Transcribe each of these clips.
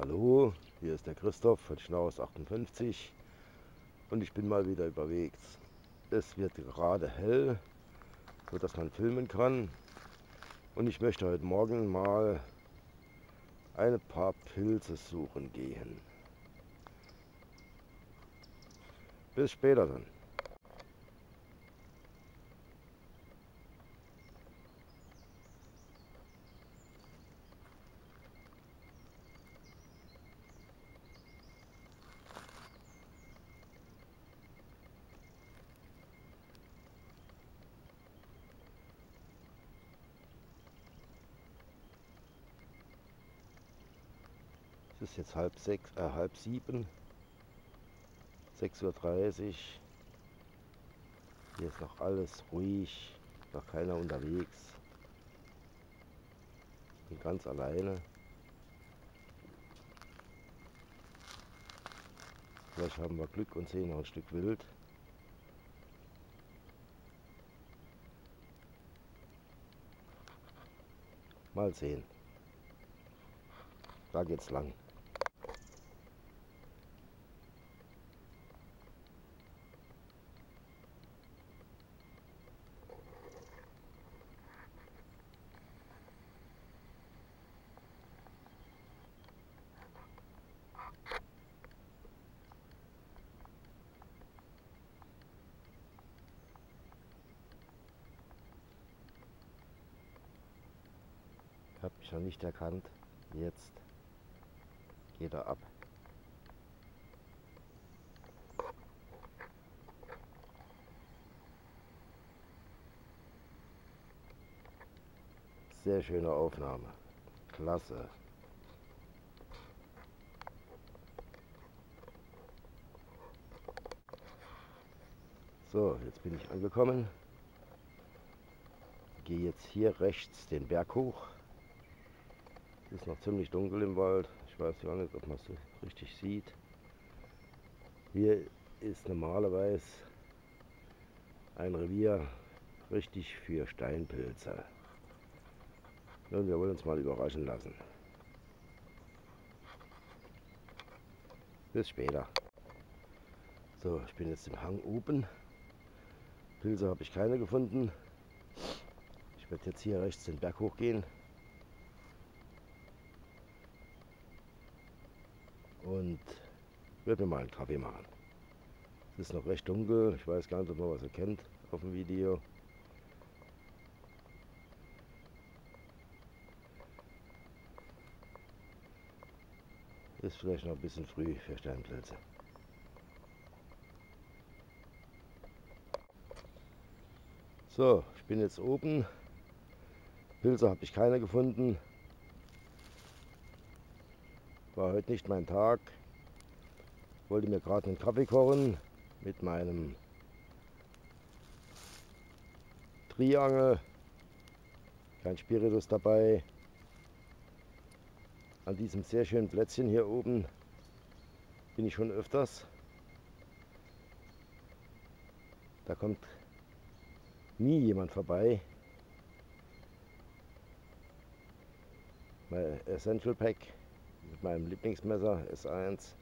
Hallo, hier ist der Christoph von Schnaus 58 und ich bin mal wieder unterwegs. Es wird gerade hell, so dass man filmen kann und ich möchte heute Morgen mal ein paar Pilze suchen gehen. Bis später dann. Es ist jetzt halb sechs, äh, halb sieben. 6.30 Uhr. Hier ist noch alles ruhig, noch keiner unterwegs. Ich bin ganz alleine. Vielleicht haben wir Glück und sehen noch ein Stück Wild. Mal sehen. Da geht's lang. Hab mich noch nicht erkannt. Jetzt geht er ab. Sehr schöne Aufnahme. Klasse. So, jetzt bin ich angekommen. Gehe jetzt hier rechts den Berg hoch. Es ist noch ziemlich dunkel im Wald. Ich weiß gar nicht, ob man es richtig sieht. Hier ist normalerweise ein Revier richtig für Steinpilze. Und wir wollen uns mal überraschen lassen. Bis später. So, ich bin jetzt im Hang oben. Pilze habe ich keine gefunden. Ich werde jetzt hier rechts den Berg hochgehen. Und werde mir mal einen Kaffee machen. Es ist noch recht dunkel. Ich weiß gar nicht, ob man was erkennt auf dem Video. Ist vielleicht noch ein bisschen früh für Steinplätze. So, ich bin jetzt oben. Pilze habe ich keine gefunden. War heute nicht mein Tag. Wollte mir gerade einen Kaffee kochen mit meinem Triangel. Kein Spiritus dabei. An diesem sehr schönen Plätzchen hier oben bin ich schon öfters. Da kommt nie jemand vorbei. Mein Essential Pack mit meinem Lieblingsmesser S1.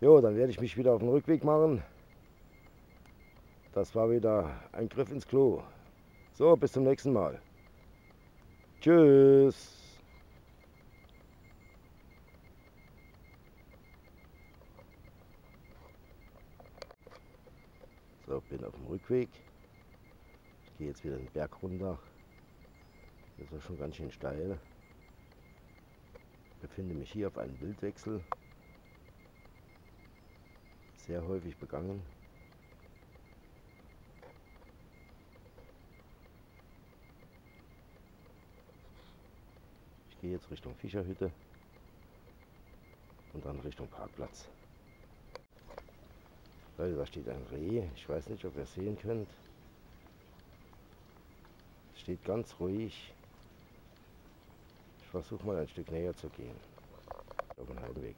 Jo, dann werde ich mich wieder auf den Rückweg machen. Das war wieder ein Griff ins Klo. So, bis zum nächsten Mal. Tschüss. So, bin auf dem Rückweg. Ich gehe jetzt wieder den Berg runter. Das ist schon ganz schön steil. Ich befinde mich hier auf einem Wildwechsel. Sehr häufig begangen. Ich gehe jetzt Richtung Fischerhütte und dann Richtung Parkplatz. Leute, da steht ein Reh. Ich weiß nicht, ob ihr es sehen könnt steht ganz ruhig. Versuche mal ein Stück näher zu gehen. Auf den Heimweg.